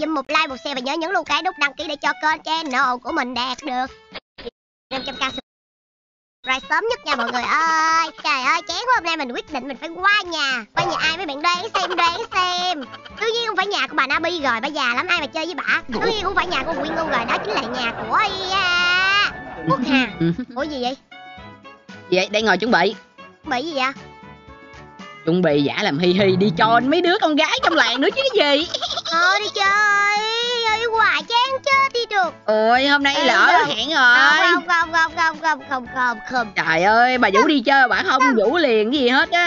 giùm một like một share và nhớ nhấn luôn cái nút đăng ký để cho kênh channel của mình đạt được. 500k rồi sớm nhất nha mọi người ơi. Trời ơi chán quá hôm nay mình quyết định mình phải qua nhà. Qua nhà ai mấy bạn đoán xem đoán xem. Đương nhiên không phải nhà của bà Nabi rồi Bà già lắm ai mà chơi với bà? Đương nhiên không phải nhà của Quyên Ngu rồi Đó chính là nhà của Quốc Hà. Ủa gì vậy? vậy? Đang ngồi chuẩn bị. Bị gì vậy? chuẩn bị giả làm hi hi đi cho mấy đứa con gái trong làng nữa chứ cái gì Ờ đi chơi. Ơi hoài chán chết đi được. Ôi hôm nay Ê, lỡ đâu? hẹn Không rồi. không không không không không không không trời ơi bà vũ đi chơi bà không vũ liền cái gì hết á